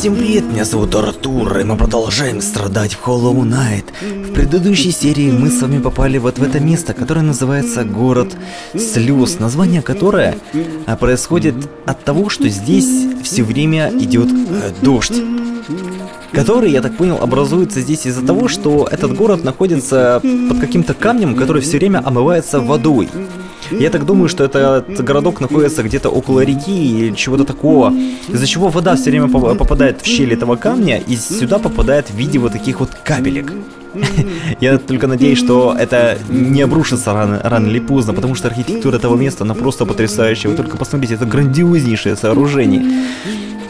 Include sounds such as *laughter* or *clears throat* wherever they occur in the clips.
Всем привет, меня зовут Артур, и мы продолжаем страдать в Hollow Knight. В предыдущей серии мы с вами попали вот в это место, которое называется Город Слез, название которое а, происходит от того, что здесь все время идет э, дождь. Который, я так понял, образуется здесь из-за того, что этот город находится под каким-то камнем, который все время омывается водой. Я так думаю, что этот городок находится где-то около реки или чего-то такого, из-за чего вода все время попадает в щель этого камня и сюда попадает в виде вот таких вот капелек. *laughs* Я только надеюсь, что это не обрушится рано, рано или поздно, потому что архитектура этого места, она просто потрясающая. Вы только посмотрите, это грандиознейшее сооружение.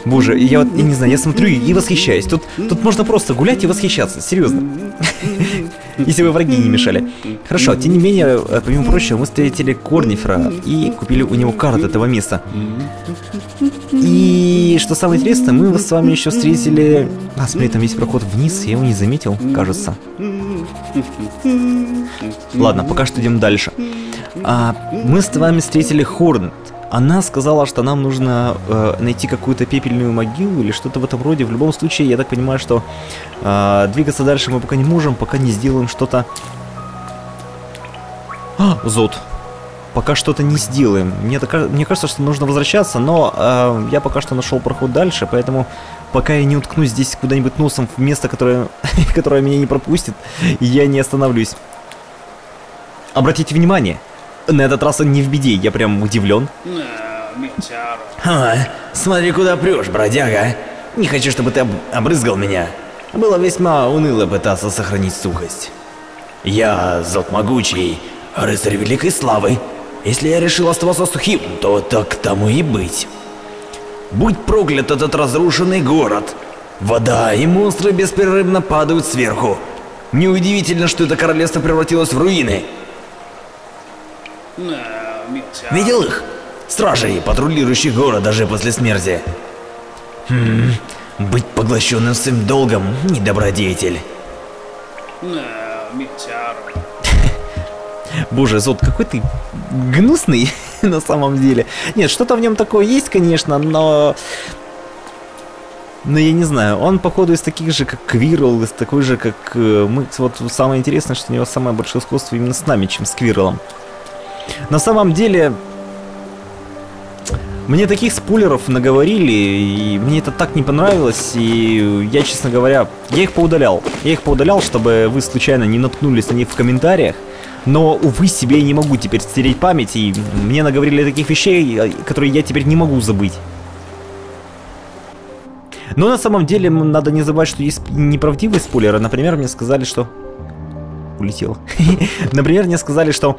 Боже, я вот, я не знаю, я смотрю и восхищаюсь. Тут, тут можно просто гулять и восхищаться, серьезно. *laughs* Если бы враги не мешали. *laughs* Хорошо, тем не менее, э, помимо прочего, мы встретили Корнифера и купили у него карту этого места. *laughs* И что самое интересное, мы с вами еще встретили... А, смотри, там есть проход вниз, я его не заметил, кажется. Ладно, пока что идем дальше. А, мы с вами встретили Хорнет. Она сказала, что нам нужно э, найти какую-то пепельную могилу или что-то в этом роде. В любом случае, я так понимаю, что э, двигаться дальше мы пока не можем, пока не сделаем что-то... А, Зод. Пока что-то не сделаем. Мне, так, мне кажется, что нужно возвращаться, но э, я пока что нашел проход дальше, поэтому пока я не уткнусь здесь куда-нибудь носом в место, которое, *laughs* которое меня не пропустит, я не остановлюсь. Обратите внимание, на этот раз он не в беде, я прям удивлен. А, смотри, куда прешь, бродяга. Не хочу, чтобы ты об обрызгал меня. Было весьма уныло пытаться сохранить сухость. Я Зод Могучий, рыцарь Великой Славы. Если я решил оставаться сухим, то так тому и быть. Будь проклят этот разрушенный город. Вода и монстры беспрерывно падают сверху. Неудивительно, что это королевство превратилось в руины. Видел их? Стражей, патрулирующих город даже после смерти. Хм, быть поглощенным своим долгом – недобродетель. *laughs* Боже, Зод, какой ты гнусный *laughs* на самом деле. Нет, что-то в нем такое есть, конечно, но... Но я не знаю, он походу из таких же, как Квирл, из такой же, как э, мы. Вот самое интересное, что у него самое большое сходство именно с нами, чем с Квирлом. На самом деле, мне таких спойлеров наговорили, и мне это так не понравилось, и я, честно говоря, я их поудалял. Я их поудалял, чтобы вы случайно не наткнулись на них в комментариях. Но, увы, себе я не могу теперь стереть память, и мне наговорили таких вещей, которые я теперь не могу забыть. Но на самом деле надо не забывать, что есть неправдивые спойлеры. Например, мне сказали, что... Улетел. *laughs* Например, мне сказали, что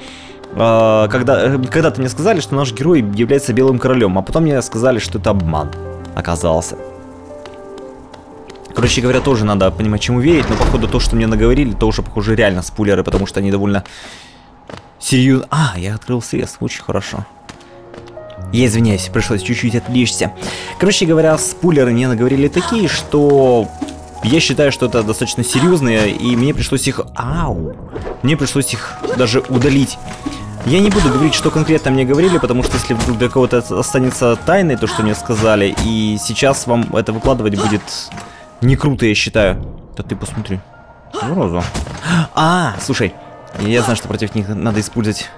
когда, э, когда-то мне сказали, что наш герой является белым королем, а потом мне сказали, что это обман оказался. Короче говоря, тоже надо понимать, чему верить, но походу то, что мне наговорили, то уже, похоже, реально спойлеры, потому что они довольно серьезно... А, я открыл срез, очень хорошо. Я извиняюсь, пришлось чуть-чуть отвлечься. Короче говоря, спойлеры мне наговорили такие, что я считаю, что это достаточно серьезные, и мне пришлось их... Ау! Мне пришлось их даже удалить. Я не буду говорить, что конкретно мне говорили, потому что если вдруг для кого-то останется тайной то, что мне сказали, и сейчас вам это выкладывать будет не круто, я считаю. Да ты посмотри. Розу. А, слушай, я знаю, что против них надо использовать...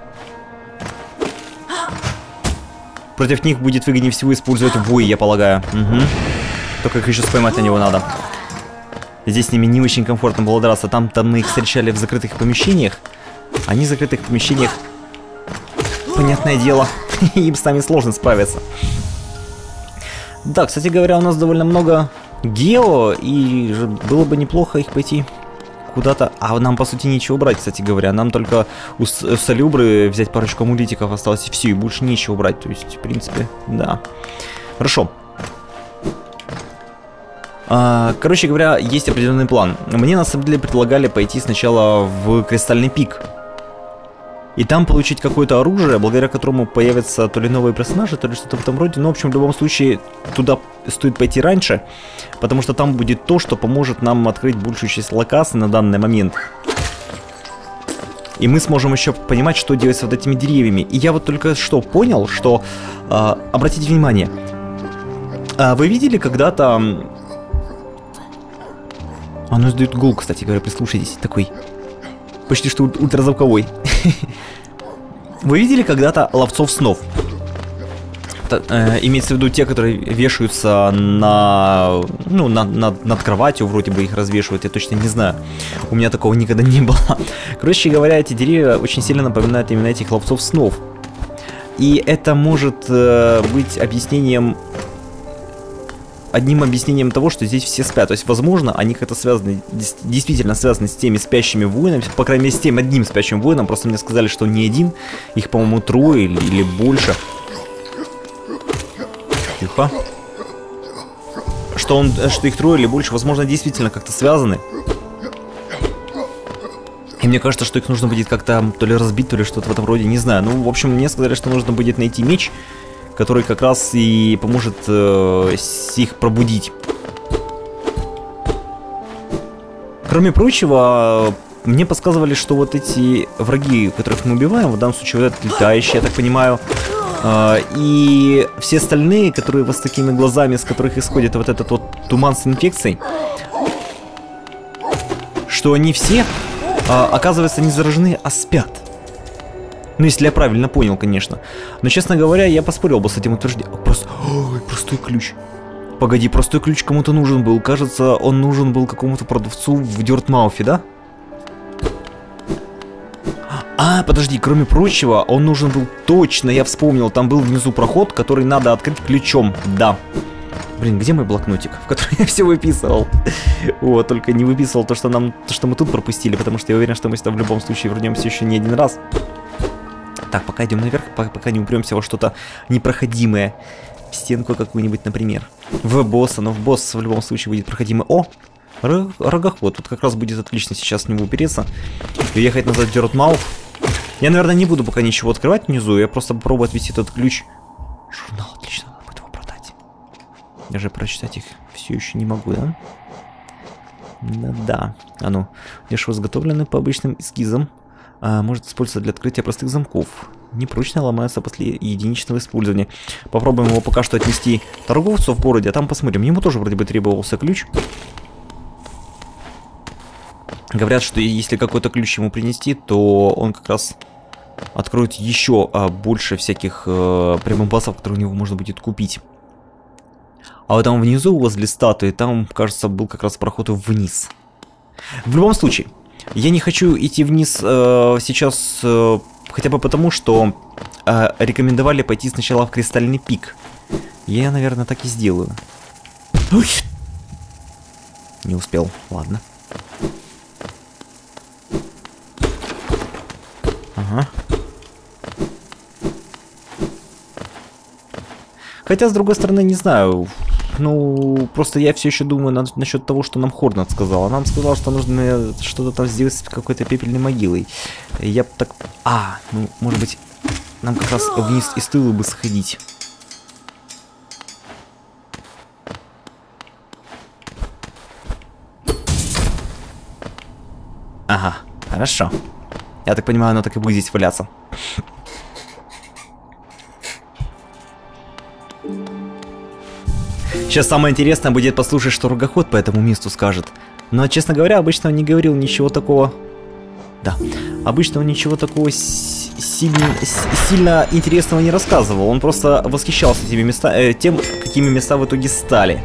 Против них будет выгоднее всего использовать вой, я полагаю. Угу. Только их еще споймать на него надо. Здесь с ними не очень комфортно было драться. Там, там мы их встречали в закрытых помещениях. Они в закрытых помещениях понятное дело, *laughs* им с нами сложно справиться. Да, кстати говоря, у нас довольно много гео, и было бы неплохо их пойти куда-то... А нам, по сути, нечего брать, кстати говоря. Нам только у Салюбры взять парочку амулетиков осталось, и все, и больше нечего брать. То есть, в принципе, да. Хорошо. А, короче говоря, есть определенный план. Мне, на самом деле, предлагали пойти сначала в Кристальный пик и там получить какое-то оружие, благодаря которому появятся то ли новые персонажи, то ли что-то в этом роде. Но, в общем, в любом случае, туда стоит пойти раньше, потому что там будет то, что поможет нам открыть большую часть локаций на данный момент. И мы сможем еще понимать, что делать с вот этими деревьями. И я вот только что понял, что... Э, обратите внимание, э, вы видели когда-то Оно издает гул, кстати говоря, прислушайтесь, такой почти что ультразвуковой. *laughs* Вы видели когда-то ловцов снов? Э, имеется в виду те, которые вешаются на, ну, на, на, над кроватью, вроде бы их развешивают, я точно не знаю. У меня такого никогда не было. *laughs* Короче говоря, эти деревья очень сильно напоминают именно этих ловцов снов. И это может э, быть объяснением одним объяснением того, что здесь все спят. То есть, возможно, они как-то связаны, действительно связаны с теми спящими воинами, по крайней мере, с тем одним спящим воином. Просто мне сказали, что не один, их, по-моему, трое или, или больше. Тихо. Что, он, что их трое или больше, возможно, действительно как-то связаны. И мне кажется, что их нужно будет как-то то ли разбить, то ли что-то в этом роде, не знаю. Ну, в общем, мне сказали, что нужно будет найти меч, который как раз и поможет э, их пробудить. Кроме прочего, мне подсказывали, что вот эти враги, которых мы убиваем, в данном случае вот этот летающий, я так понимаю, э, и все остальные, которые вот с такими глазами, с которых исходит вот этот вот туман с инфекцией, что они все, э, оказывается, не заражены, а спят. Ну, если я правильно понял, конечно. Но, честно говоря, я поспорил бы с этим утверждением. Просто... Ой, простой ключ. Погоди, простой ключ кому-то нужен был. Кажется, он нужен был какому-то продавцу в Дёртмауфе, да? А, подожди, кроме прочего, он нужен был точно, я вспомнил. Там был внизу проход, который надо открыть ключом. Да. Блин, где мой блокнотик, в который *laughs* я все выписывал? Вот, только не выписывал то, что нам, то, что мы тут пропустили, потому что я уверен, что мы сюда в любом случае вернемся еще не один раз. Так, пока идем наверх, пока не упремся во что-то непроходимое. В стенку какую-нибудь, например. В босса, но в босс в любом случае будет проходимый. О! Рогоход. Тут как раз будет отлично сейчас в него упереться. И ехать назад в Дёртмауф. Я, наверное, не буду пока ничего открывать внизу. Я просто попробую отвести этот ключ. Журнал, отлично, надо будет его продать. Я же прочитать их все еще не могу, да? Да, да. А ну, дешево изготовлены по обычным эскизам а, может использоваться для открытия простых замков. Непрочно ломается после единичного использования. Попробуем его пока что отнести торговцу в городе, а там посмотрим. Ему тоже вроде бы требовался ключ. Говорят, что если какой-то ключ ему принести, то он как раз откроет еще а, больше всяких а, прибамбасов, которые у него можно будет купить. А вот там внизу, возле статуи, там, кажется, был как раз проход вниз. В любом случае, я не хочу идти вниз э, сейчас э, хотя бы потому, что э, рекомендовали пойти сначала в Кристальный пик. Я, наверное, так и сделаю. Ой! Не успел, ладно. Ага. Хотя, с другой стороны, не знаю, ну, просто я все еще думаю на, насчет того, что нам Хорнет сказал. Она нам сказала, что нужно что-то там сделать с какой-то пепельной могилой. Я так... А, ну, может быть, нам как раз вниз из тыла бы сходить. Ага, хорошо. Я так понимаю, оно так и будет здесь валяться. Сейчас самое интересное будет послушать, что Ругоход по этому месту скажет. Но, честно говоря, обычно он не говорил ничего такого... Да, обычно он ничего такого сильно, сильно интересного не рассказывал. Он просто восхищался теми места, э, тем, какими места в итоге стали.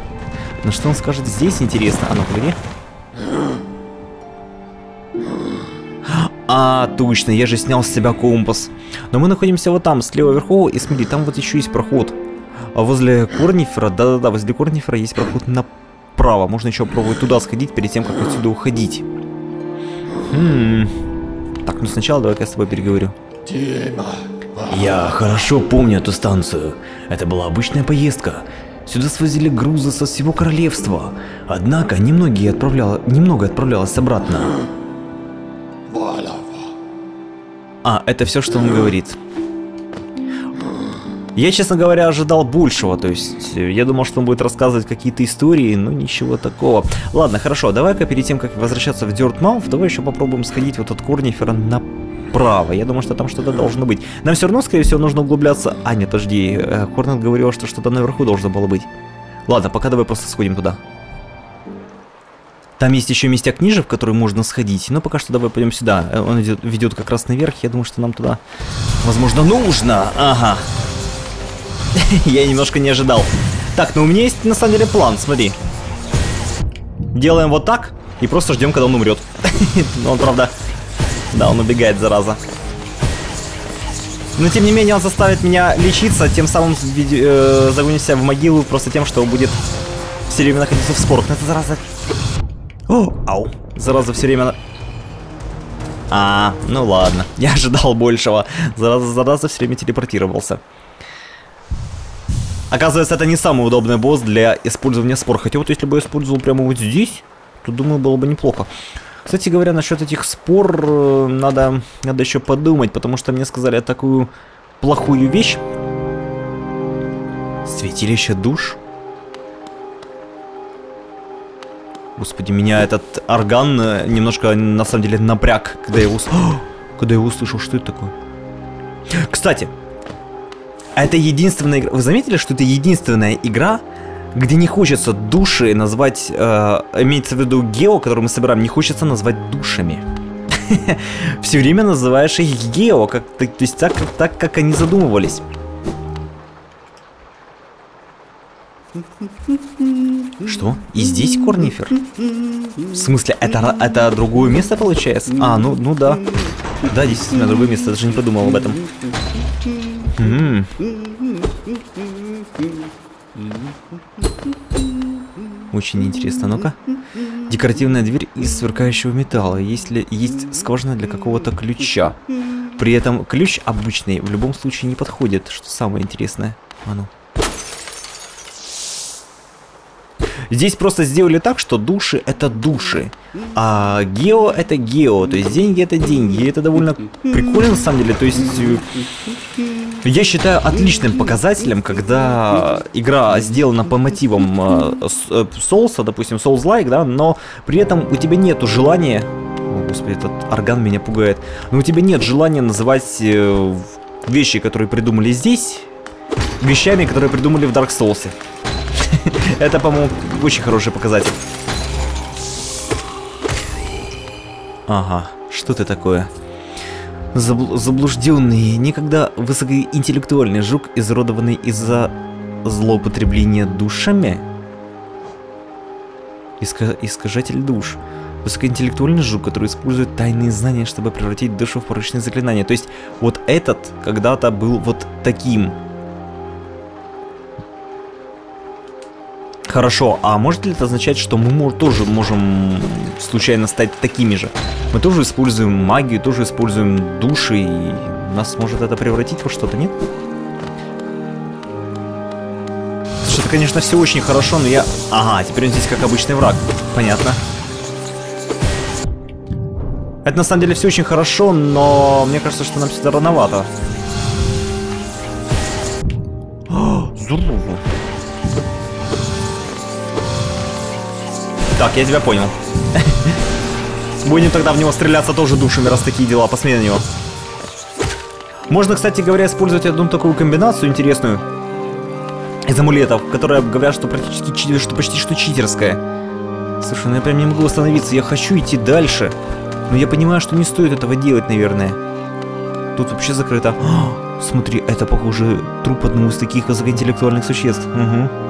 Но что он скажет здесь, интересно? А ну, погоди. А, точно, я же снял с себя компас. Но мы находимся вот там, слева вверху, и смотри, там вот еще есть проход. А возле Корнифера, да-да-да, возле Корнифера есть проход направо. Можно еще пробовать туда сходить перед тем, как отсюда уходить. Хм. Так, ну сначала давай-ка я с тобой переговорю. Я хорошо помню эту станцию. Это была обычная поездка. Сюда свозили грузы со всего королевства. Однако немногие отправляла... немного отправлялось обратно. А, это все, что он говорит. Я, честно говоря, ожидал большего, то есть э, я думал, что он будет рассказывать какие-то истории, но ничего такого. Ладно, хорошо, давай-ка перед тем, как возвращаться в Дёртмауф, давай еще попробуем сходить вот от Корнифера направо. Я думаю, что там что-то должно быть. Нам все равно, скорее всего, нужно углубляться... А, нет, подожди, э, Хорнет говорил, что что-то наверху должно было быть. Ладно, пока давай просто сходим туда. Там есть еще местяк ниже, в который можно сходить. Но пока что давай пойдем сюда. Э, он идет, ведет как раз наверх. Я думаю, что нам туда, возможно, нужно. Ага. *laughs* Я немножко не ожидал. Так, ну у меня есть на самом деле план, смотри. Делаем вот так и просто ждем, когда он умрет. *laughs* Он, правда, да, он убегает, зараза. Но тем не менее он заставит меня лечиться, тем самым э, себя в могилу просто тем, что будет все время находиться в спорах. Но это зараза... О, ау. Зараза все время... А, ну ладно. *laughs* Я ожидал большего. Зараза, зараза все время телепортировался. Оказывается, это не самый удобный босс для использования спор. Хотя вот если бы я использовал прямо вот здесь, то думаю, было бы неплохо. Кстати говоря, насчет этих спор э, надо, надо еще подумать, потому что мне сказали такую плохую вещь. Святилище душ? Господи, меня этот орган э, немножко, на самом деле, напряг, когда я его, *gasps* когда я услышал. Что это такое? Кстати, это единственная игра... Вы заметили, что это единственная игра, где не хочется души назвать... Э, имеется в виду гео, который мы собираем, не хочется назвать душами. *laughs* Все время называешь их гео, как, то есть так, так, как они задумывались. Что? И здесь корнифер? В смысле, это, это другое место получается? А, ну, ну да. Да, действительно, другое место, даже не подумал об этом. Очень интересно, ну-ка. Декоративная дверь из сверкающего металла. Если есть скважина для какого-то ключа. При этом ключ обычный в любом случае не подходит, что самое интересное. А ну. Здесь просто сделали так, что души это души, а гео это гео, то есть деньги это деньги. И это довольно прикольно на самом деле. То есть э, я считаю отличным показателем, когда игра сделана по мотивам э, э, соуса, допустим, Souls-like, да, но при этом у тебя нету желания... О, господи, этот орган меня пугает. Но у тебя нет желания называть вещи, которые придумали здесь, вещами, которые придумали в Dark Souls. *laughs* Это, по-моему, очень хороший показатель. Ага, что ты такое? Забл заблужденный, никогда высокоинтеллектуальный жук, изродованный из-за злоупотребления душами? Иска искажатель душ. Высокоинтеллектуальный жук, который использует тайные знания, чтобы превратить душу в порочные заклинания. То есть вот этот когда-то был вот таким. Хорошо, а может ли это означать, что мы тоже можем случайно стать такими же? Мы тоже используем магию, тоже используем души, и нас может это превратить во что-то, нет? Что-то, конечно, все очень хорошо, но я... Ага, теперь он здесь как обычный враг. Понятно. Это на самом деле все очень хорошо, но мне кажется, что нам сюда рановато. *gasps* Здорово. Так, я тебя понял. Будем тогда в него стреляться тоже душами, раз такие дела. Посмотри на него. Можно, кстати говоря, использовать одну такую комбинацию интересную из амулетов, которая говорят, что практически что почти что читерская. Слушай, ну я прям не могу остановиться, я хочу идти дальше. Но я понимаю, что не стоит этого делать, наверное. Тут вообще закрыто. О, *gasps* смотри, это похоже труп одного из таких высокоинтеллектуальных существ. Угу.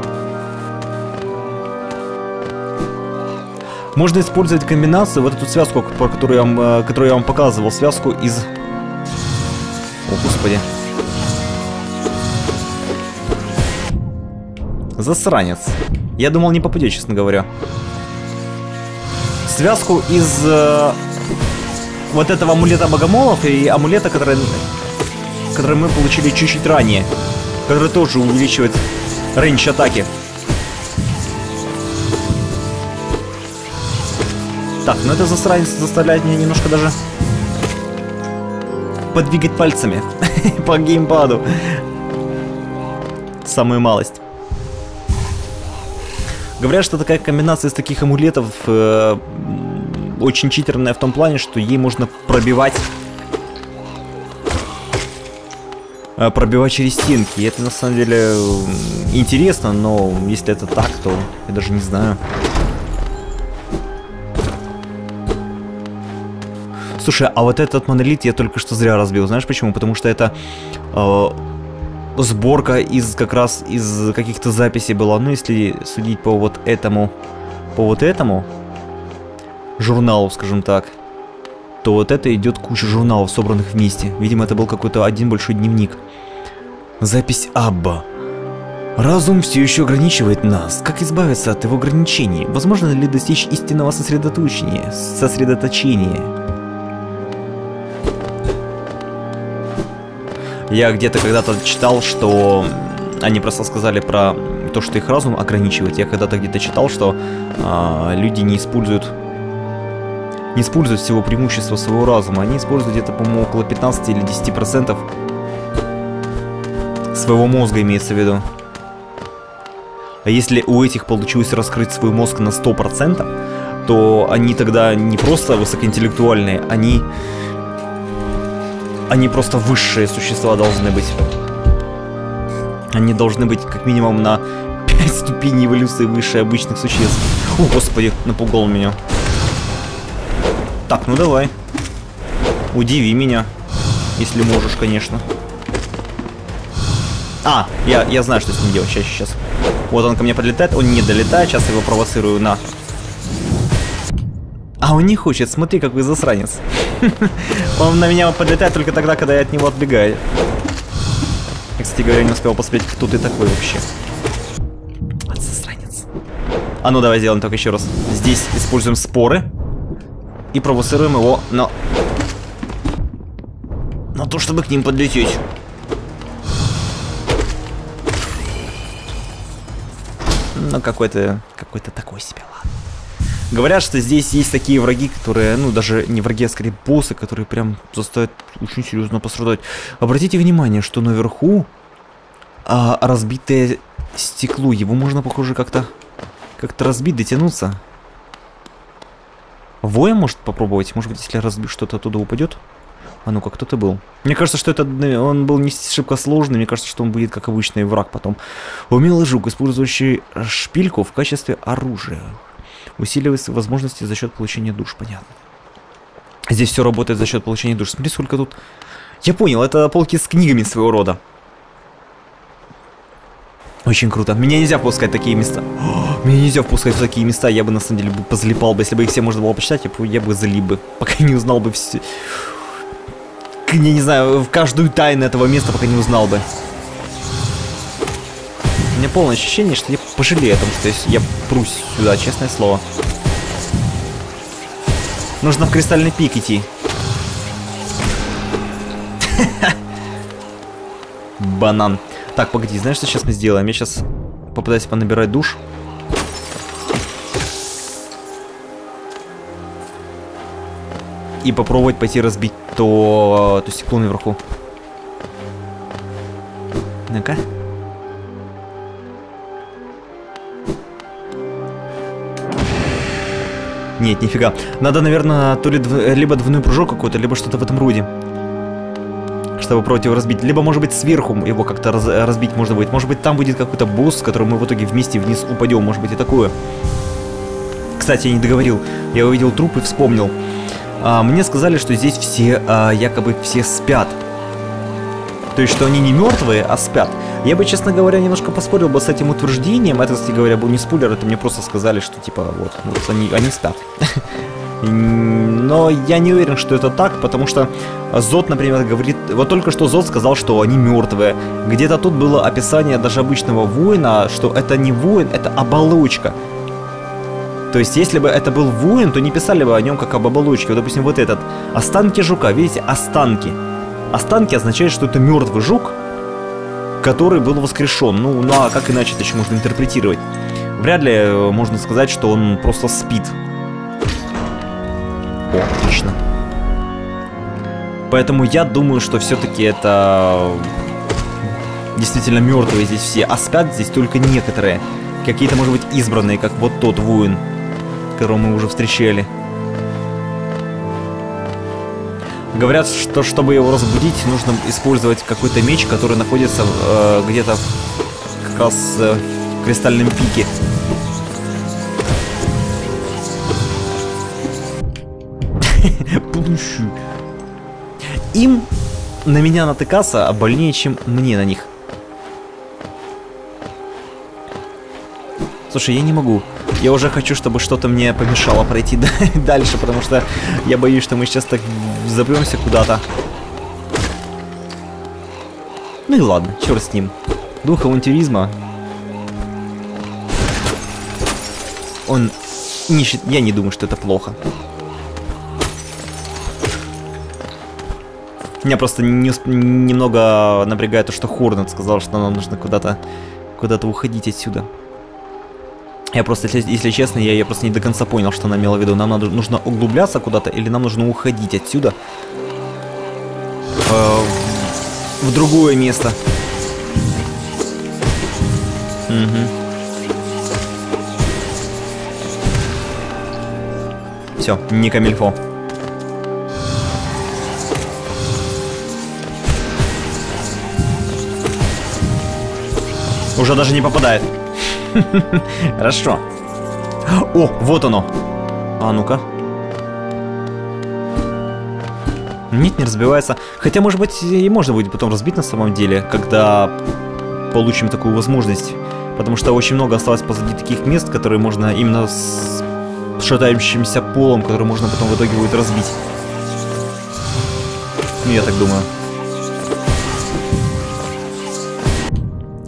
Можно использовать комбинацию, вот эту связку, про которую я вам, э, которую я вам показывал, связку из... О, господи. Засранец. Я думал, не попадет, честно говоря. Связку из э, вот этого амулета богомолов и амулета, который, который мы получили чуть-чуть ранее. Который тоже увеличивает рейндж атаки. Ну это засранец заставляет меня немножко даже подвигать пальцами *laughs* по геймпаду. Самую малость. Говорят, что такая комбинация из таких амулетов э, очень читерная в том плане, что ей можно пробивать э, пробивать через стенки. И это на самом деле интересно, но если это так, то я даже не знаю. Слушай, а вот этот монолит я только что зря разбил. Знаешь почему? Потому что это э, сборка из как раз из каких-то записей была. Ну, если судить по вот этому, по вот этому журналу, скажем так, то вот это идет куча журналов, собранных вместе. Видимо, это был какой-то один большой дневник. Запись Абба. Разум все еще ограничивает нас. Как избавиться от его ограничений? Возможно ли достичь истинного сосредоточения? Сосредоточения. Я где-то когда-то читал, что они просто сказали про то, что их разум ограничивает. Я когда-то где-то читал, что а, люди не используют не используют всего преимущества своего разума. Они используют где-то, по-моему, около 15 или 10 процентов своего мозга имеется в виду. А если у этих получилось раскрыть свой мозг на 100%, то они тогда не просто высокоинтеллектуальные, они... Они просто высшие существа должны быть. Они должны быть как минимум на 5 ступеней эволюции выше обычных существ. О, господи, напугал меня. Так, ну давай. Удиви меня. Если можешь, конечно. А, я, я знаю, что с ним делать. Сейчас, сейчас. Вот он ко мне подлетает, он не долетает, сейчас я его провоцирую на... А он не хочет, смотри, какой засранец. *laughs* Он на меня подлетает только тогда, когда я от него отбегаю. Я, кстати говоря, не успел посмотреть, кто ты такой вообще. Вот засранец. А ну давай сделаем так еще раз. Здесь используем споры. И провоцируем его на... На то, чтобы к ним подлететь. Ну, какой-то... Какой-то такой себе, ладно. Говорят, что здесь есть такие враги, которые, ну, даже не враги, а скорее боссы, которые прям заставят очень серьезно пострадать. Обратите внимание, что наверху а, разбитое стекло. Его можно, похоже, как-то как-то разбить, дотянуться. Воя может попробовать? Может быть, если разбить что-то оттуда упадет? А ну-ка, кто ты был? Мне кажется, что это он был не шибко сложный. Мне кажется, что он будет как обычный враг потом. Умелый жук, использующий шпильку в качестве оружия. Усиливает возможности за счет получения душ, понятно. Здесь все работает за счет получения душ. Смотри, сколько тут... Я понял, это полки с книгами своего рода. Очень круто. Меня нельзя впускать в такие места. О, *gasps* меня нельзя впускать в такие места. Я бы на самом деле бы позалипал бы. Если бы их все можно было почитать, я бы, я бы залип бы. *laughs* Пока не узнал бы все я не знаю, в каждую тайну этого места, пока не узнал бы. Меня полное ощущение, что я пожалею о том, что я прусь сюда, честное слово. Нужно в кристальный пик идти. *laughs* Банан. Так, погоди, знаешь, что сейчас мы сделаем? Я сейчас попытаюсь понабирать душ. И попробовать пойти разбить то, то стекло наверху. Ну-ка. Нет, нифига. Надо, наверное, то ли дв... либо двойной прыжок какой-то, либо что-то в этом роде. Чтобы попробовать его разбить. Либо, может быть, сверху его как-то раз... разбить можно будет. Может быть, там будет какой-то босс, с которым мы в итоге вместе вниз упадем. Может быть, и такое. Кстати, я не договорил. Я увидел труп и вспомнил. А, мне сказали, что здесь все а, якобы все спят. То есть, что они не мертвые, а спят. Я бы, честно говоря, немножко поспорил бы с этим утверждением. Это, кстати говоря, был не спойлер, это мне просто сказали, что типа вот, вот они, они спят. *laughs* Но я не уверен, что это так, потому что Зод, например, говорит... Вот только что Зод сказал, что они мертвые. Где-то тут было описание даже обычного воина, что это не воин, это оболочка. То есть, если бы это был воин, то не писали бы о нем как об оболочке. Вот, допустим, вот этот. Останки жука. Видите, останки. Останки означает, что это мертвый жук, который был воскрешен. Ну, ну а как иначе это еще можно интерпретировать? Вряд ли э, можно сказать, что он просто спит. О, отлично. Поэтому я думаю, что все-таки это действительно мертвые здесь все, а спят здесь только некоторые. Какие-то, может быть, избранные, как вот тот воин которого мы уже встречали. Говорят, что чтобы его разбудить, нужно использовать какой-то меч, который находится э, где-то как раз э, в кристальном пике. Будущую. Им на меня натыкаться больнее, чем мне на них. Слушай, я не могу. Я уже хочу, чтобы что-то мне помешало пройти *laughs* дальше, потому что я боюсь, что мы сейчас так запремся куда-то. Ну и ладно, черт с ним. Дух авантюризма. Он не. Я не думаю, что это плохо. Меня просто не, немного напрягает то, что Хорнет сказал, что нам нужно куда-то куда-то уходить отсюда. Я просто, если, если честно, я, я просто не до конца понял, что она имела в виду. Нам надо, нужно углубляться куда-то или нам нужно уходить отсюда э, в другое место. Угу. Все, не камильфо. Уже даже не попадает. Хорошо. О, вот оно. А ну-ка. Нет, не разбивается. Хотя, может быть, и можно будет потом разбить на самом деле, когда получим такую возможность. Потому что очень много осталось позади таких мест, которые можно именно с шатающимся полом, который можно потом в итоге будет разбить. Ну, я так думаю.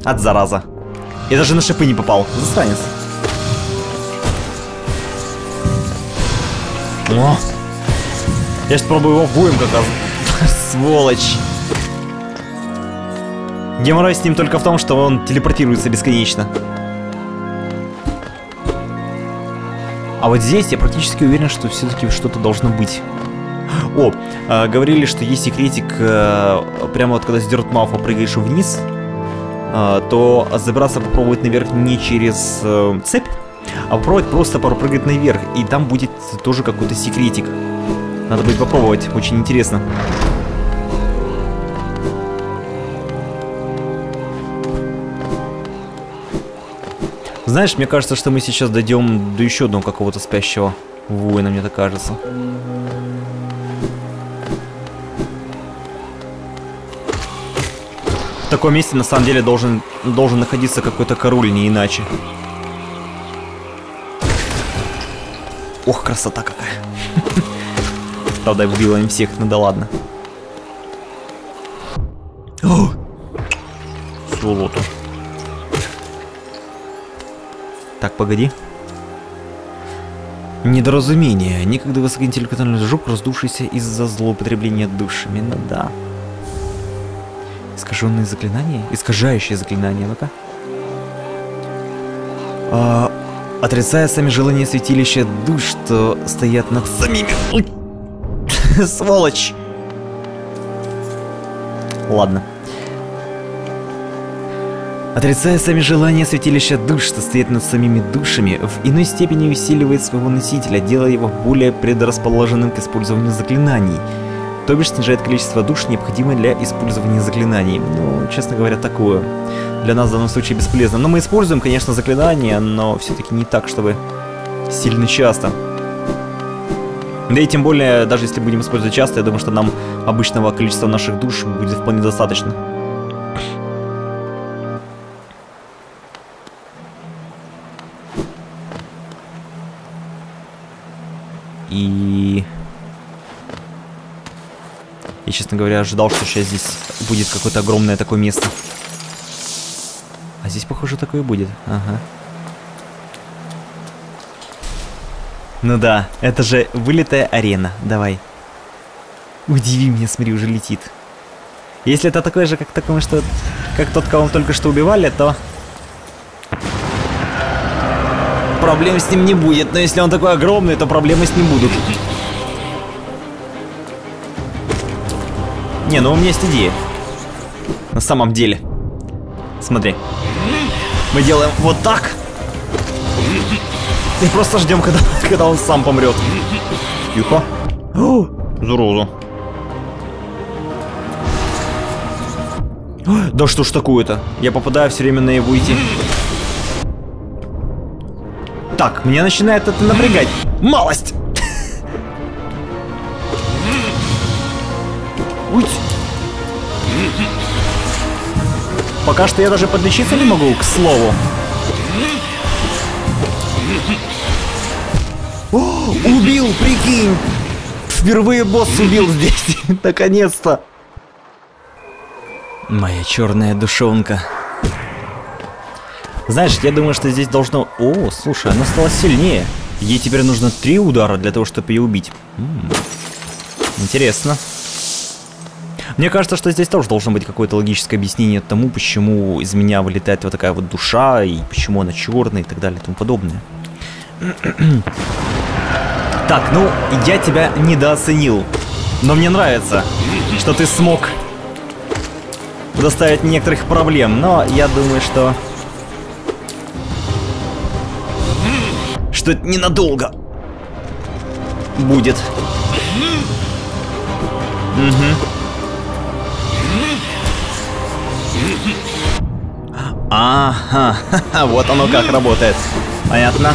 От зараза. Я даже на шипы не попал. Застанец. О! Я сейчас пробую его воем как раз. *laughs* Сволочь. Геморрой с ним только в том, что он телепортируется бесконечно. А вот здесь я практически уверен, что все-таки что-то должно быть. О, э, говорили, что есть секретик, э, прямо вот когда с Дёртмауфа прыгаешь вниз, то забраться попробовать наверх не через э, цепь, а попробовать просто пропрыгать наверх, и там будет тоже какой-то секретик. Надо будет попробовать, очень интересно. Знаешь, мне кажется, что мы сейчас дойдем до еще одного какого-то спящего воина, мне так кажется. Таком месте на самом деле должен, должен находиться какой-то король, не иначе. Ох, красота какая. *laughs* Правда, я убила им всех, ну да ладно. О! Золото. Так, погоди. Недоразумение. Некогда высокоинтеллектуальный жук, раздувшийся из-за злоупотребления душами. Ну да. Искаженные заклинания? Искажающие заклинания, ну-ка. А, отрицая сами желания святилища душ, что стоят над самими... *laughs* Сволочь! Ладно. Отрицая сами желания святилища душ, что стоит над самими душами, в иной степени усиливает своего носителя, делая его более предрасположенным к использованию заклинаний. То бишь снижает количество душ, необходимое для использования заклинаний. Ну, честно говоря, такое. Для нас в данном случае бесполезно. Но мы используем, конечно, заклинания, но все-таки не так, чтобы сильно часто. Да и тем более, даже если будем использовать часто, я думаю, что нам обычного количества наших душ будет вполне достаточно. Честно говоря, ожидал, что сейчас здесь будет какое-то огромное такое место. А здесь, похоже, такое будет. Ага. Ну да, это же вылитая арена. Давай. Удиви меня, смотри, уже летит. Если это такое же, как такое, что... Как тот, кого мы только что убивали, то проблем с ним не будет. Но если он такой огромный, то проблемы с ним будут. Не, ну у меня есть идея. На самом деле. Смотри. Мы делаем вот так. И просто ждем, когда, *laughs* когда он сам помрет. Тихо. О, зараза. Да что ж такое-то? Я попадаю все время на его идти. Так, мне начинает это напрягать. Малость! *laughs* Уть. Пока что я даже подлечиться не могу, к слову. О, убил, прикинь! Впервые босс убил здесь. *laughs* Наконец-то. Моя черная душонка. Знаешь, я думаю, что здесь должно... О, слушай, она стала сильнее. Ей теперь нужно три удара для того, чтобы ее убить. М -м. Интересно. Мне кажется, что здесь тоже должно быть какое-то логическое объяснение тому, почему из меня вылетает вот такая вот душа, и почему она черная, и так далее, и тому подобное. *clears throat* так, ну, я тебя недооценил. Но мне нравится, что ты смог доставить некоторых проблем, но я думаю, что... Что это ненадолго будет. Угу. Ага, *laughs* вот оно как работает. Понятно.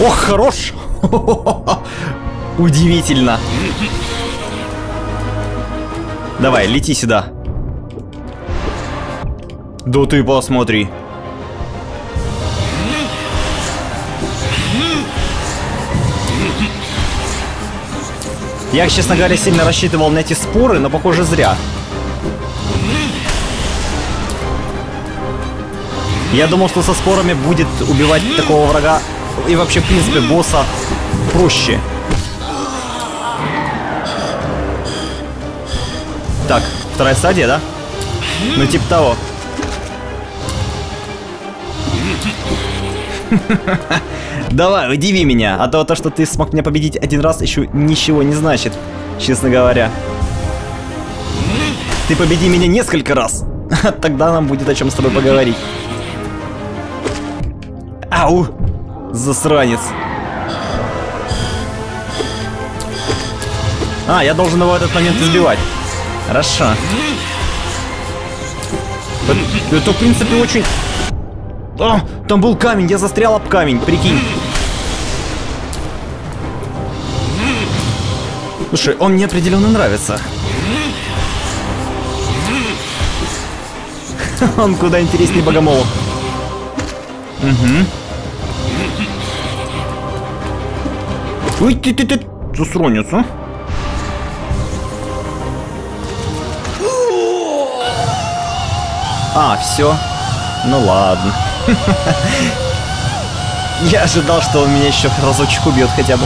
Ох, хорош! *laughs* Удивительно. Давай, лети сюда. Да ты посмотри. Я, честно говоря, сильно рассчитывал на эти споры, но, похоже, зря. Я думал, что со спорами будет убивать такого врага и вообще, в принципе, босса проще. Так, вторая стадия, да? Ну, типа того. *laughs* Давай, удиви меня, а то то, что ты смог меня победить один раз, еще ничего не значит, честно говоря. Ты победи меня несколько раз, *laughs* тогда нам будет о чем с тобой поговорить. Ау! Засранец. А, я должен его в этот момент избивать. Хорошо. Это, это в принципе, очень а, там был камень, я застрял об камень, прикинь. Слушай, он мне определенно нравится. *laughs* Он куда интереснее богомолов. Угу. Ой, ты, ты, ты, засронец, а? А, все. Ну ладно. *laughs* Я ожидал, что он меня еще разочек убьет хотя бы.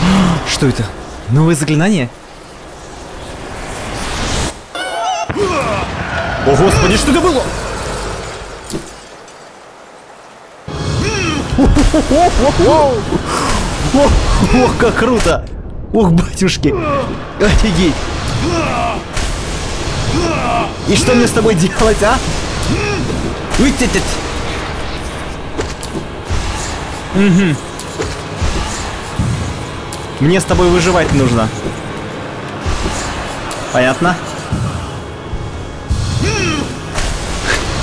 *gasps* Что это? Новое заклинание? О, господи, что это было? Ох, как круто! Ох, батюшки! Офигеть! И что мне с тобой делать, а? Уйти Угу. Мне с тобой выживать нужно. Понятно?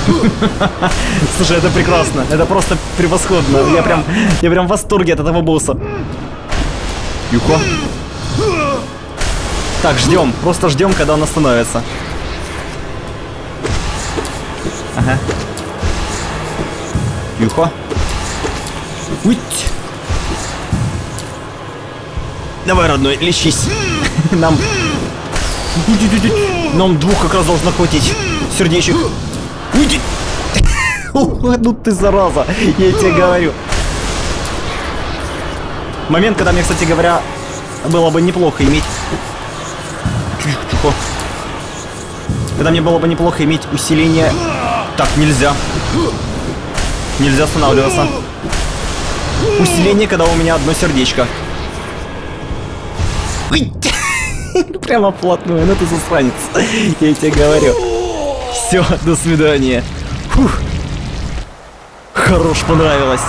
*laughs* Слушай, это прекрасно. Это просто превосходно. Я прям, я прям в восторге от этого босса. Юхо. Так, ждем. Просто ждем, когда он остановится. Ага. Юхо. Уть. Давай, родной, лечись. *laughs* Нам... Нам двух как раз должно хватить. Сердечек. Уйди. *laughs* Ну ты зараза, я тебе говорю. Момент, когда мне, кстати говоря, было бы неплохо иметь... Тихо. Когда мне было бы неплохо иметь усиление так, нельзя. Нельзя останавливаться. Усиление, когда у меня одно сердечко. *laughs* Прямо вплотную, ну ты засранец. Я тебе говорю. Все, до свидания. Фух. Хорош, понравилось.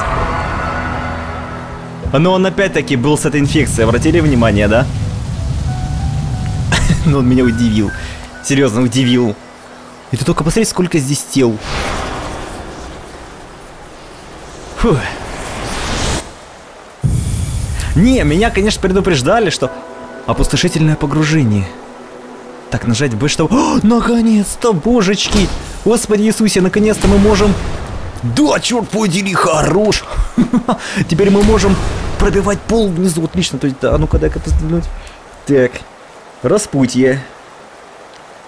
Но он опять-таки был с этой инфекцией, обратили внимание, да? *laughs* Но он меня удивил. Серьезно, удивил. И ты только посмотри, сколько здесь тел. Фух. Не, меня, конечно, предупреждали, что опустошительное погружение. Так, нажать бы, что... О, наконец-то, божечки! Господи Иисусе, наконец-то мы можем... Да, черт подери, хорош! *laughs* Теперь мы можем пробивать пол внизу. Отлично, то есть, а ну-ка, дай-ка. Так, распутье.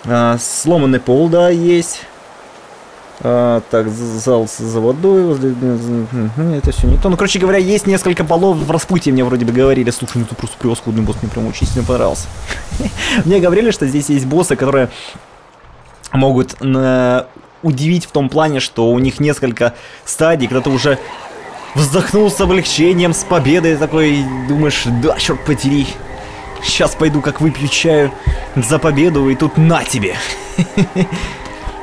А, сломанный пол, да, есть. А, так, зал за водой. Это все не то. Ну, короче говоря, есть несколько полов в распутье, мне вроде бы говорили. Слушай, ну ты просто превосходный босс, мне прям очень сильно понравился. *laughs* Мне говорили, что здесь есть боссы, которые могут э, удивить в том плане, что у них несколько стадий, когда ты уже вздохнул с облегчением, с победой, такой думаешь, да, черт потери, сейчас пойду как выпью чаю за победу, и тут на тебе. *laughs*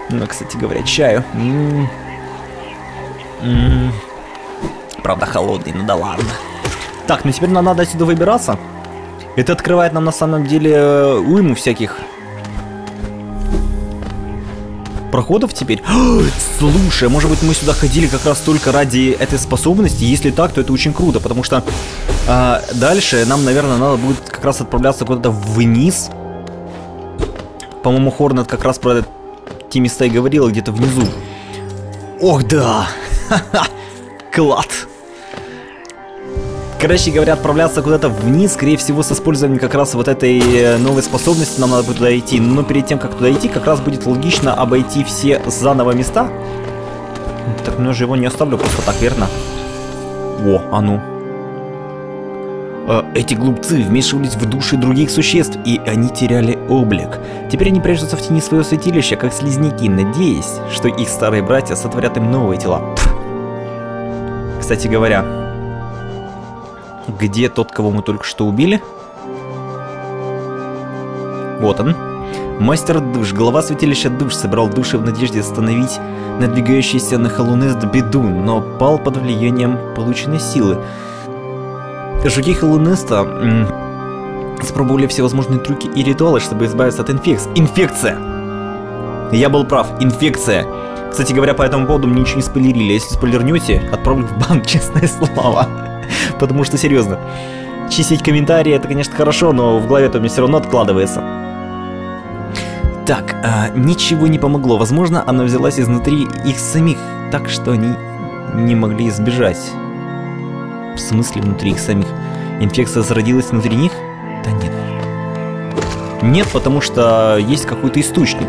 Ну, кстати говоря, чаю. М -м -м. Правда, холодный, ну да ладно. Так, ну теперь нам надо отсюда выбираться. Это открывает нам на самом деле э, уйму всяких проходов теперь. *gasps* Слушай, может быть мы сюда ходили как раз только ради этой способности? Если так, то это очень круто, потому что а, дальше нам, наверное, надо будет как раз отправляться куда-то вниз. По-моему, Хорнет как раз про те места и говорила где-то внизу. Ох, да! *laughs* Клад! Короче говоря, отправляться куда-то вниз, скорее всего, с использованием как раз вот этой э, новой способности нам надо будет туда идти. Но перед тем, как туда идти, как раз будет логично обойти все заново места. Так, ну я же его не оставлю просто так, верно? О, а ну. Э, эти глупцы вмешивались в души других существ, и они теряли облик. Теперь они прячутся в тени своего святилища, как слизняки, надеясь, что их старые братья сотворят им новые тела. Пф. Кстати говоря, где тот, кого мы только что убили? Вот он. Мастер душ, глава святилища душ, собрал души в надежде остановить надвигающийся на Халунест беду, но пал под влиянием полученной силы. Жуки Халунеста испробовали всевозможные трюки и ритуалы, чтобы избавиться от инфекции. Инфекция! Я был прав, инфекция. Кстати говоря, по этому поводу мне ничего не спойлерили. Если спойлернете, отправлю в банк, *laughs* честное слово. Потому что, серьезно, чистить комментарии это, конечно, хорошо, но в голове-то мне все равно откладывается. Так, а, ничего не помогло. Возможно, она взялась изнутри их самих, так что они не могли избежать. В смысле внутри их самих? Инфекция зародилась внутри них? Да нет. Нет, потому что есть какой-то источник.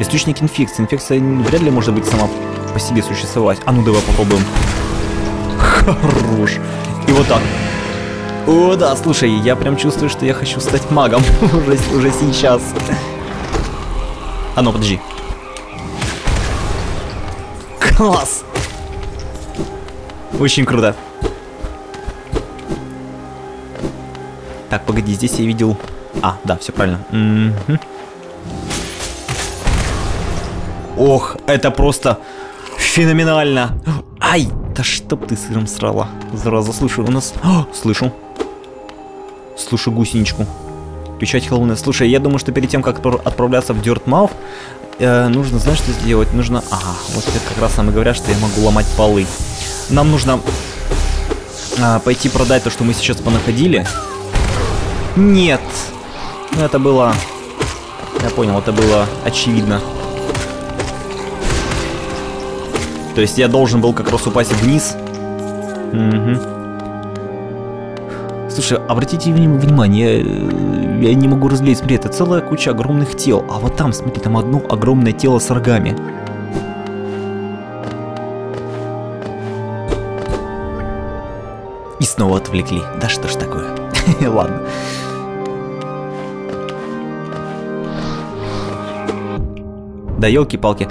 Источник инфекции. Инфекция вряд ли может быть сама по себе существовать. А ну давай попробуем. Хорош. И вот так. О, да, слушай, я прям чувствую, что я хочу стать магом *laughs* уже, уже сейчас. А ну, подожди. Класс! Очень круто. Так, погоди, здесь я видел... А, да, все правильно. -м Ох, это просто феноменально. Ай, да чтоб ты сыром срала. Зараза, слышу, у нас... О, слышу. Слышу гусеничку. Печать Хэллоуина. Слушай, я думаю, что перед тем, как отправляться в Дёртмауф, э, нужно, знаешь, что сделать? Нужно... Ага, вот это как раз нам и говорят, что я могу ломать полы. Нам нужно э, пойти продать то, что мы сейчас понаходили. Нет. Это было... Я понял, это было очевидно. То есть я должен был как раз упасть вниз. Угу. Слушай, обратите внимание, я, я не могу разглядеть, смотри, это целая куча огромных тел. А вот там, смотри, там одно огромное тело с рогами. И снова отвлекли. Да что ж такое? *laughs* Ладно. Да елки-палки.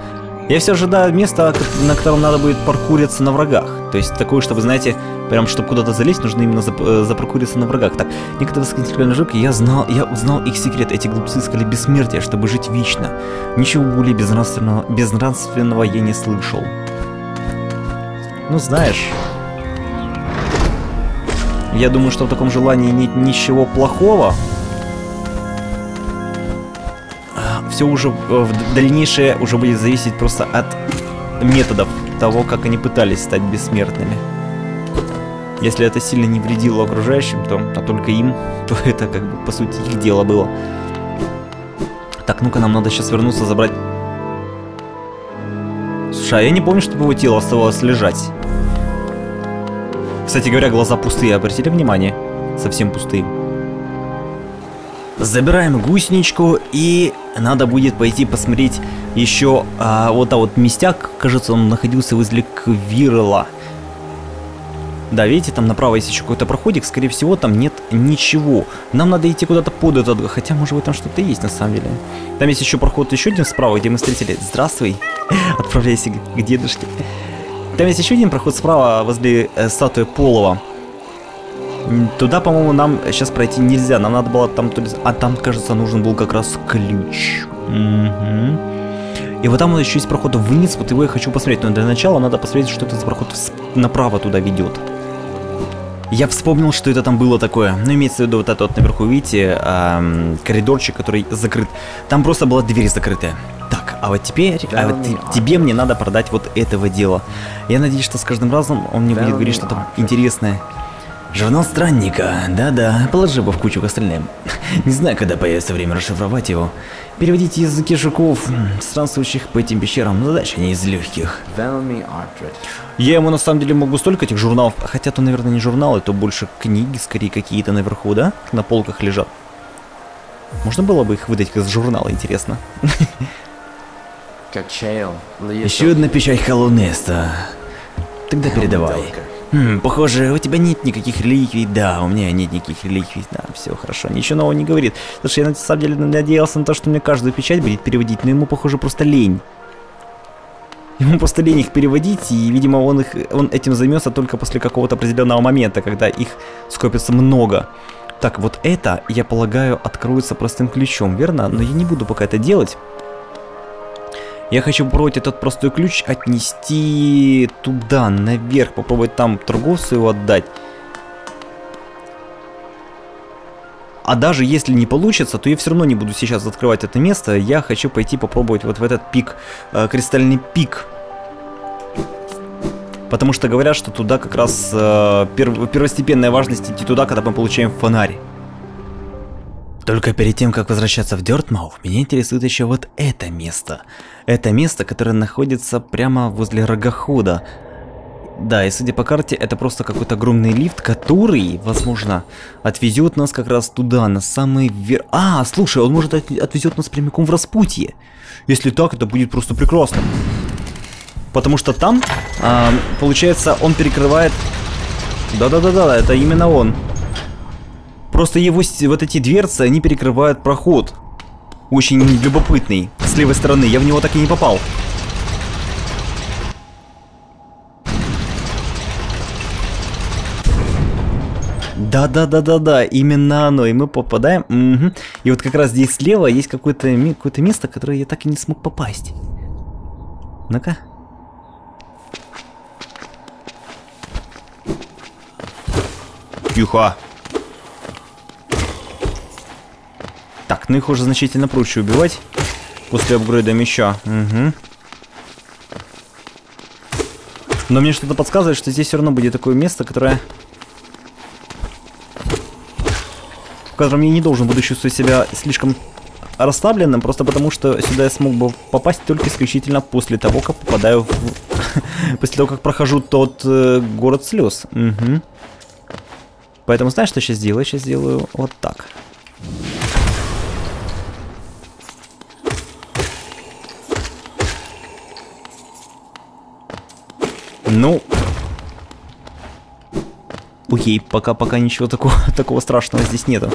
Я все ожидаю места, на котором надо будет паркуриться на врагах. То есть такое, что вы знаете, прям чтобы куда-то залезть, нужно именно зап э, запаркуриться на врагах. Так, некоторые скандинавские жуки, я знал, я узнал их секрет. Эти глупцы искали бессмертие, чтобы жить вечно. Ничего более безнравственного, безнравственного я не слышал. Ну, знаешь... Я думаю, что в таком желании нет ничего плохого. Все уже в дальнейшее уже будет зависеть просто от методов того, как они пытались стать бессмертными. Если это сильно не вредило окружающим, то, а только им, *laughs* то это как бы по сути их дело было. Так, ну-ка, нам надо сейчас вернуться, забрать... Слушай, а я не помню, чтобы его тело оставалось лежать. Кстати говоря, глаза пустые, обратили внимание? Совсем пустые. Забираем гусничку и надо будет пойти посмотреть еще а, вот а вот местяк, кажется, он находился возле Квирла. Да, видите, там направо есть еще какой-то проходик, скорее всего, там нет ничего. Нам надо идти куда-то под этот, хотя, может быть, там что-то есть на самом деле. Там есть еще проход еще один справа, где мы встретили. Здравствуй, *laughs* отправляйся к дедушке. Там есть еще один проход справа, возле э, статуи Полова. Туда, по-моему, нам сейчас пройти нельзя. Нам надо было там... А там, кажется, нужен был как раз ключ. Угу. И вот там еще есть проход вниз, вот его я хочу посмотреть. Но для начала надо посмотреть, что это за проход направо туда ведет. Я вспомнил, что это там было такое. Ну, имеется в виду вот это вот наверху, видите, эм, коридорчик, который закрыт. Там просто была дверь закрытая. Так, а вот теперь, а вот тебе мне надо продать вот этого дела. Я надеюсь, что с каждым разом он мне будет говорить что-то интересное. Журнал странника, да-да, положи бы в кучу к остальным. Не знаю, когда появится время расшифровать его. Переводить языки жуков, странствующих по этим пещерам, задача не из легких. Я ему на самом деле могу столько этих журналов, хотя то, наверное, не журналы, то больше книги, скорее какие-то наверху, да? На полках лежат. Можно было бы их выдать как журналы, интересно. Еще одна печать Халунеста. Тогда передавай. Хм, похоже, у тебя нет никаких реликвий. Да, у меня нет никаких реликвий. Да, все хорошо. Ничего нового не говорит. Слушай, я на самом деле надеялся на то, что мне каждую печать будет переводить, но ему, похоже, просто лень. Ему просто лень их переводить, и, видимо, он, их, он этим займется только после какого-то определенного момента, когда их скопится много. Так, вот это, я полагаю, откроется простым ключом, верно? Но я не буду пока это делать. Я хочу попробовать этот простой ключ отнести туда, наверх, попробовать там торговцу его отдать. А даже если не получится, то я все равно не буду сейчас открывать это место. Я хочу пойти попробовать вот в этот пик, э, кристальный пик. Потому что говорят, что туда как раз э, перв первостепенная важность идти туда, когда мы получаем фонарь. Только перед тем, как возвращаться в Дёртмауф, меня интересует еще вот это место. Это место, которое находится прямо возле рогохода. Да, и судя по карте, это просто какой-то огромный лифт, который, возможно, отвезет нас как раз туда, на самый верх. А, слушай, он может от отвезет нас прямиком в распутье. Если так, это будет просто прекрасно. Потому что там, а, получается, он перекрывает... Да-да-да-да, это именно он. Просто его вот эти дверцы, они перекрывают проход. Очень любопытный. С левой стороны. Я в него так и не попал. Да-да-да-да-да, именно оно. И мы попадаем. Угу. И вот как раз здесь слева есть какое-то какое место, которое я так и не смог попасть. Ну-ка. Тихо. Так, ну их уже значительно проще убивать после апгрейда меча. Угу. Но мне что-то подсказывает, что здесь все равно будет такое место, которое... В котором я не должен буду чувствовать себя слишком расслабленным, просто потому что сюда я смог бы попасть только исключительно после того, как попадаю в... *laughs* после того, как прохожу тот э, город слез. Угу. Поэтому знаешь, что сейчас сделаю? Сейчас сделаю вот так. Ну... Окей, пока, пока ничего такого, *laughs* такого страшного здесь нету.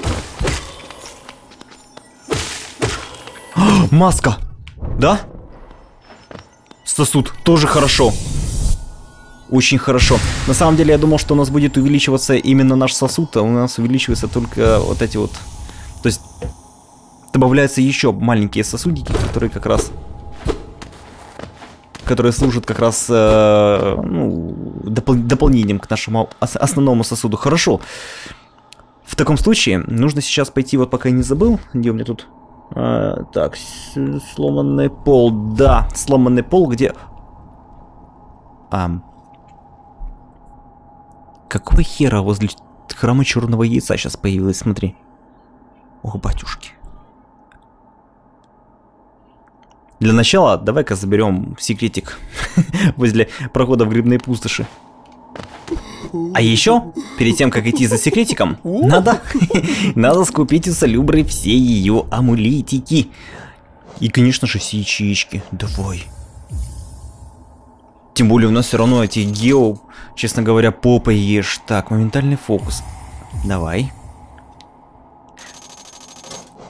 *gasps* маска! Да? Сосуд, тоже хорошо. Очень хорошо. На самом деле я думал, что у нас будет увеличиваться именно наш сосуд, а у нас увеличиваются только вот эти вот... То есть добавляются еще маленькие сосудики, которые как раз которые служат как раз э, ну, допол дополнением к нашему основному сосуду. Хорошо. В таком случае нужно сейчас пойти, вот пока я не забыл, где у меня тут... А, так, сломанный пол, да, сломанный пол, где... А, Какого хера возле храма черного яйца сейчас появилось, смотри. Ох, батюшки. Для начала давай-ка заберем секретик *laughs* возле прохода в грибные пустоши. А еще, перед тем, как идти за секретиком, надо, *laughs* надо скупить у Салюбры все ее амулетики. И, конечно же, все ячеечки. Давай. Тем более у нас все равно эти гео, честно говоря, попа ешь. Так, моментальный фокус. Давай.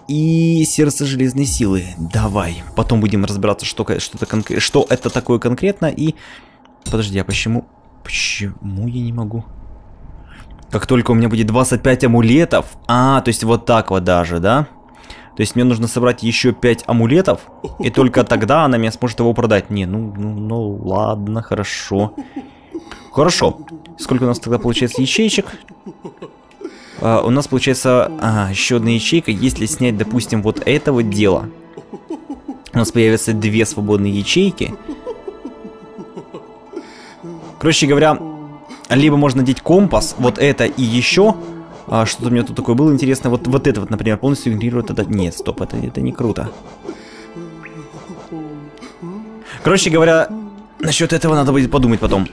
И сердце железной силы. Давай. Потом будем разбираться, что, что, -то конкрет, что это такое конкретно. И... Подожди, а почему... Почему я не могу? Как только у меня будет 25 амулетов... А, то есть вот так вот даже, да? То есть мне нужно собрать еще 5 амулетов, и только тогда она мне сможет его продать. Не, ну, ну, ну ладно, хорошо. Хорошо. Сколько у нас тогда получается ячеечек? А, у нас получается а, еще одна ячейка. Если снять, допустим, вот это вот дело, у нас появятся две свободные ячейки. Короче говоря, либо можно надеть компас, вот это и еще. А, Что-то у меня тут такое было интересное. Вот, вот это вот, например, полностью игнорирует это. Нет, стоп, это, это не круто. Короче говоря, насчет этого надо будет подумать потом.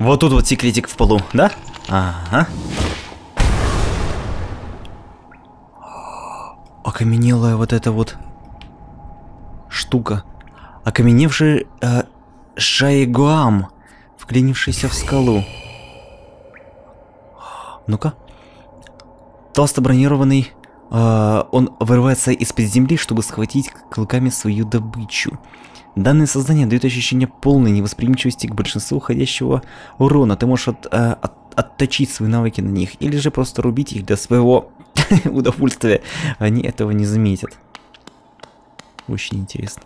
Вот тут вот секретик в полу, да? Ага. Окаменелая вот эта вот штука. Окаменевший э, Шаегуам, вклинившийся в скалу. Ну-ка. Толсто бронированный, э, он вырывается из-под земли, чтобы схватить клыками свою добычу. Данное создание дает ощущение полной невосприимчивости к большинству уходящего урона. Ты можешь от, э, от, отточить свои навыки на них, или же просто рубить их для своего *laughs* удовольствия. Они этого не заметят. Очень интересно.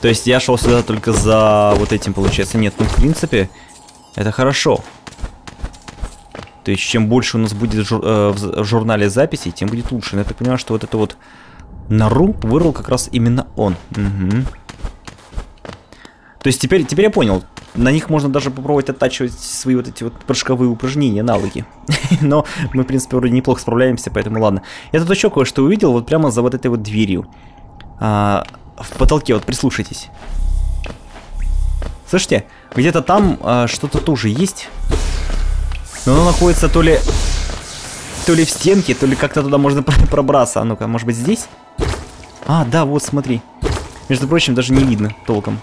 То есть я шел сюда только за вот этим, получается. Нет, ну в принципе, это хорошо. То есть, чем больше у нас будет жур э, в журнале записей, тем будет лучше. Но я так понимаю, что вот это вот нору вырвал как раз именно он. Угу. То есть, теперь, теперь я понял. На них можно даже попробовать оттачивать свои вот эти вот прыжковые упражнения, навыки. *laughs* Но мы, в принципе, вроде неплохо справляемся, поэтому ладно. Я тут еще кое-что увидел вот прямо за вот этой вот дверью. А, в потолке, вот прислушайтесь. Слышите? Где-то там а, что-то тоже есть. Но оно находится то ли... То ли в стенке, то ли как-то туда можно *laughs* пробраться. А ну-ка, может быть здесь? А, да, вот, смотри. Между прочим, даже не видно толком.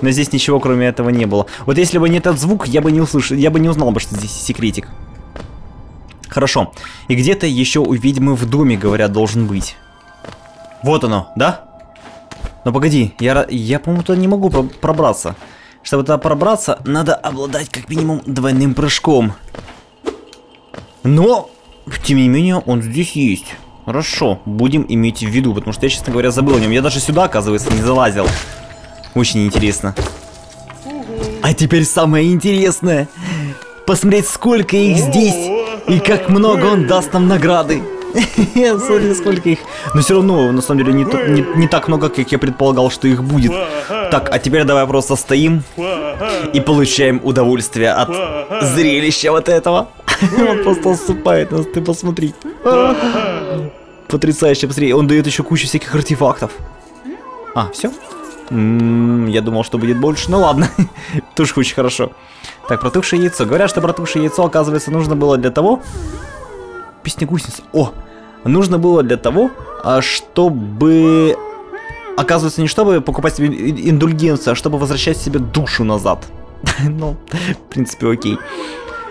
Но здесь ничего кроме этого не было. Вот если бы не этот звук, я бы не услышал, я бы не узнал бы, что здесь секретик. Хорошо. И где-то еще у ведьмы в доме, говорят, должен быть. Вот оно, да? Но погоди, я, я по-моему, туда не могу пробраться. Чтобы туда пробраться, надо обладать как минимум двойным прыжком. Но, тем не менее, он здесь есть. Хорошо, будем иметь в виду, потому что я, честно говоря, забыл о нем. Я даже сюда, оказывается, не залазил. Очень интересно. А теперь самое интересное. Посмотреть, сколько их здесь и как много он даст нам награды. *laughs* Смотри, сколько их. Но все равно, на самом деле, не, не, не так много, как я предполагал, что их будет. Так, а теперь давай просто стоим и получаем удовольствие от зрелища вот этого. *laughs* Он просто осыпает нас, ты посмотри. Потрясающе, посмотри. Он дает еще кучу всяких артефактов. А, все? Я думал, что будет больше. Ну ладно, *laughs* тоже очень хорошо. Так, протухшее яйцо. Говорят, что протухшее яйцо, оказывается, нужно было для того, Песня гусениц. О! Нужно было для того, а, чтобы... Оказывается, не чтобы покупать себе индульгенцию, а чтобы возвращать себе душу назад. *laughs* ну, в принципе, окей.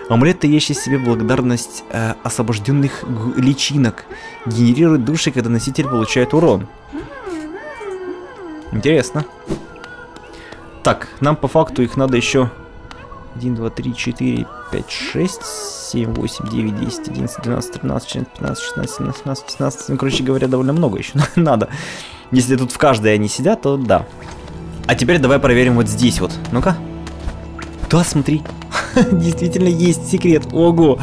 Амулет, таящий себе благодарность э, освобожденных личинок, генерирует души, когда носитель получает урон. Интересно. Так, нам по факту их надо еще 1, 2, 3, 4, 5, 6, 7, 8, 9, 10, 11, 12, 13, 14, 15, 16, 17, 18, 19. Ну, короче говоря, довольно много еще *laughs* надо. Если тут в каждой они сидят, то да. А теперь давай проверим вот здесь вот. Ну-ка. Да, смотри. *laughs* Действительно есть секрет. Ого.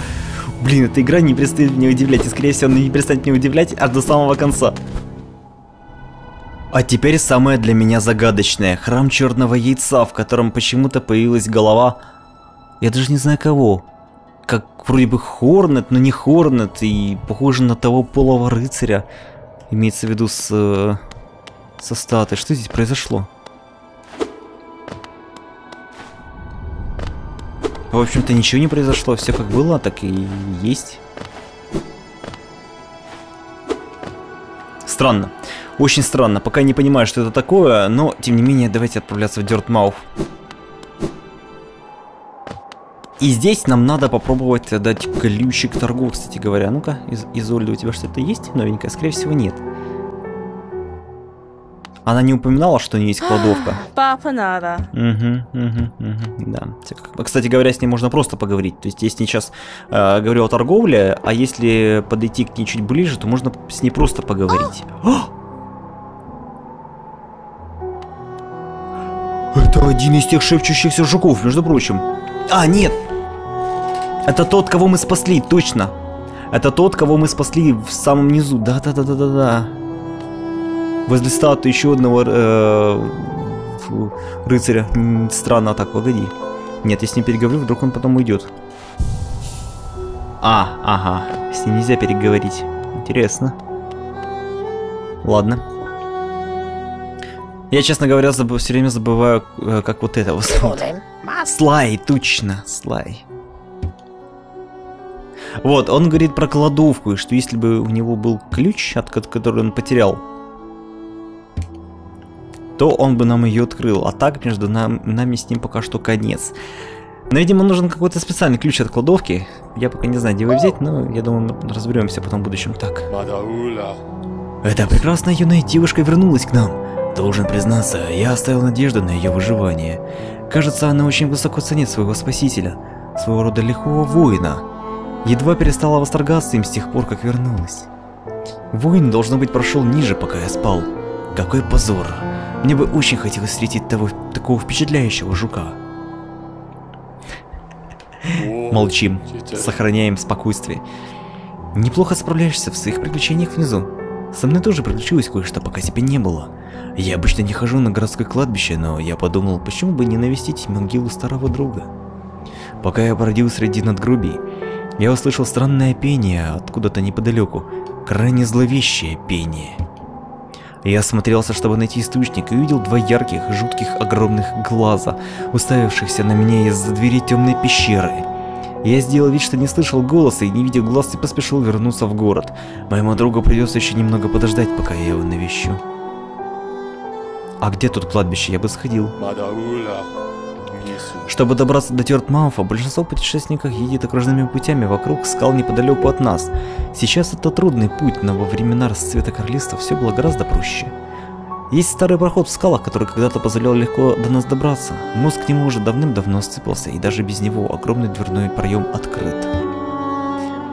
Блин, эта игра не перестает меня удивлять. И, скорее всего, она не перестанет меня удивлять аж до самого конца. А теперь самое для меня загадочное. Храм черного яйца, в котором почему-то появилась голова... Я даже не знаю кого. Как вроде бы Хорнет, но не Хорнет. И похоже на того полого рыцаря. Имеется в виду с... э, со статой. Что здесь произошло? В общем-то ничего не произошло. Все как было, так и есть. Странно. Очень странно. Пока не понимаю, что это такое, но, тем не менее, давайте отправляться в Дёртмауф. И здесь нам надо попробовать дать ключик торгу, кстати говоря. Ну-ка, из Изольда, у тебя что-то есть новенькое? Скорее всего, нет. Она не упоминала, что у нее есть кладовка. Папа надо. Угу, угу, угу, да. Кстати говоря, с ней можно просто поговорить. То есть, если сейчас э, говорю о торговле, а если подойти к ней чуть ближе, то можно с ней просто поговорить. Это один из тех шепчущихся жуков, между прочим. А, нет! Это тот, кого мы спасли, точно. Это тот, кого мы спасли в самом низу. Да-да-да-да-да-да. Возле статуи еще одного э, фу, рыцаря. Странно так, погоди. Нет, я с ним переговорю, вдруг он потом уйдет. А, ага. С ним нельзя переговорить. Интересно. Ладно. Я, честно говоря, забы- все время забываю, э, как вот это вот. Слай, точно, Слай. Вот, он говорит про кладовку, и что если бы у него был ключ, от ко- который он потерял, то он бы нам ее открыл. А так между нам, нами с ним пока что конец. Но, видимо, нужен какой-то специальный ключ от кладовки. Я пока не знаю, где его взять, но я думаю, мы разберемся потом в будущем. Так. Мадаула. Эта прекрасная юная девушка вернулась к нам. Должен признаться, я оставил надежду на ее выживание. Кажется, она очень высоко ценит своего спасителя, своего рода лихого воина. Едва перестала восторгаться им с тех пор, как вернулась. Воин, должно быть, прошел ниже, пока я спал. Какой позор. Мне бы очень хотелось встретить того, такого впечатляющего жука. Молчим, сохраняем спокойствие. Неплохо справляешься в своих приключениях внизу. Со мной тоже приключилось кое-что, пока тебя не было. Я обычно не хожу на городское кладбище, но я подумал, почему бы не навестить могилу старого друга. Пока я бродил среди надгробий, я услышал странное пение откуда-то неподалеку, крайне зловещее пение. Я осмотрелся, чтобы найти источник, и увидел два ярких, жутких, огромных глаза, уставившихся на меня из-за двери темной пещеры. Я сделал вид, что не слышал голоса и не видел глаз и поспешил вернуться в город. Моему другу придется еще немного подождать, пока я его навещу. А где тут кладбище? Я бы сходил. Чтобы добраться до Тёртмауфа, большинство путешественников едет окружными путями вокруг скал неподалеку от нас. Сейчас это трудный путь, но во времена расцвета королевства все было гораздо проще. Есть старый проход в скалах, который когда-то позволял легко до нас добраться. Мост к нему уже давным-давно сцепился, и даже без него огромный дверной проем открыт.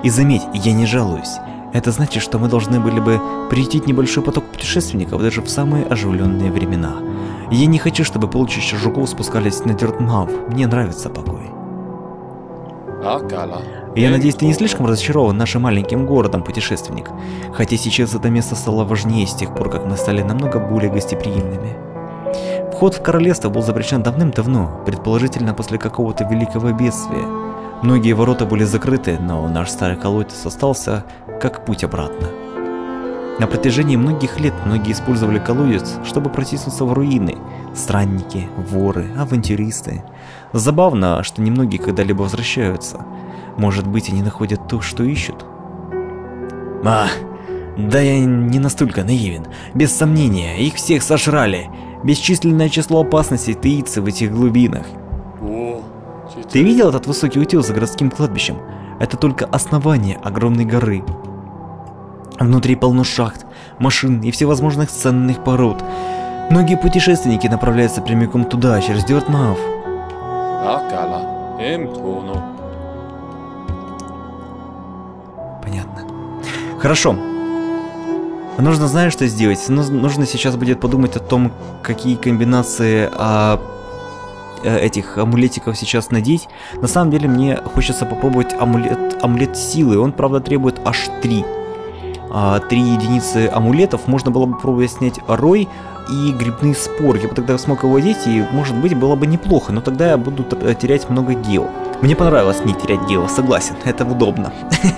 И заметь, я не жалуюсь. Это значит, что мы должны были бы приютить небольшой поток путешественников даже в самые оживленные времена. Я не хочу, чтобы полчища жуков спускались на Дёртмауф. Мне нравится покой. Акала. Я надеюсь, ты не слишком разочарован нашим маленьким городом, путешественник. Хотя сейчас это место стало важнее с тех пор, как мы стали намного более гостеприимными. Вход в королевство был запрещен давным-давно, предположительно после какого-то великого бедствия. Многие ворота были закрыты, но наш старый колодец остался как путь обратно. На протяжении многих лет многие использовали колодец, чтобы протиснуться в руины. Странники, воры, авантюристы. Забавно, что немногие когда-либо возвращаются. Может быть, они находят то, что ищут. А, да я не настолько наивен. Без сомнения, их всех сожрали. Бесчисленное число опасностей таится в этих глубинах. О. Ты видел этот высокий утес за городским кладбищем? Это только основание огромной горы. Внутри полно шахт, машин и всевозможных ценных пород. Многие путешественники направляются прямиком туда, через Дёртмауф. Акала. Эмтону. Хорошо. Нужно, знаешь, что сделать? Ну- Нужно сейчас будет подумать о том, какие комбинации а, э, этих амулетиков сейчас надеть. На самом деле мне хочется попробовать амулет, амулет силы. Он, правда, требует аж 3. а, три единицы амулетов, можно было бы пробовать снять рой и грибный спор. Я бы тогда смог его одеть, и, может быть, было бы неплохо, но тогда я буду терять много гео. Мне понравилось не терять гео, согласен, это удобно.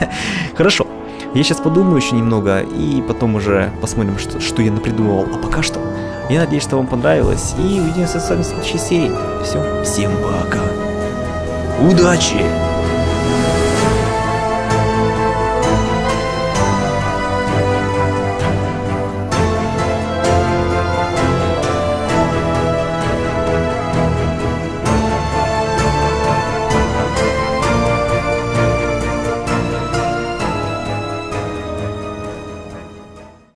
*laughs* Хорошо, я сейчас подумаю еще немного, и потом уже посмотрим, что, что я напридумывал. А пока что, я надеюсь, что вам понравилось, и увидимся с вами в следующей серии. Все, всем пока. Удачи!